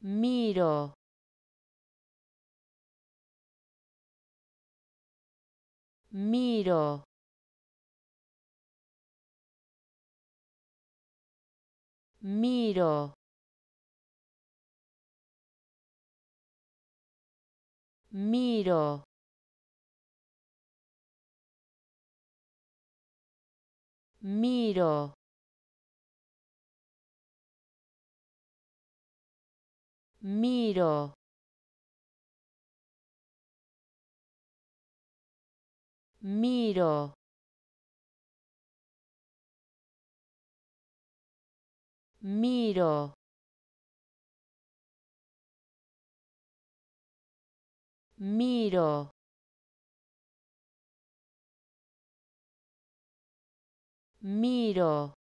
miro. Miro. Miro. Miro. Miro miro. Miro. Miro. Miro. Miro